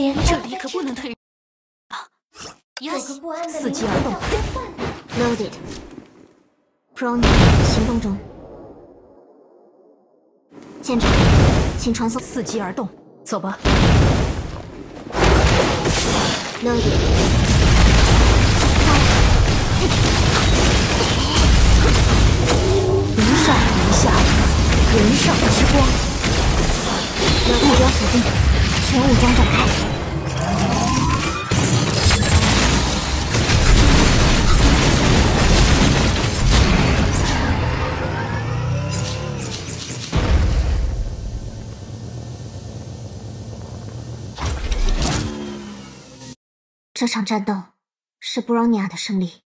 连这里可不能退啊！伺机而动，loaded。Prone，行动中。舰长，请传送。伺机而动，走吧。loaded。一上一下，人上之光。目标锁定，全武装展开。这场战斗是布朗尼亚的胜利。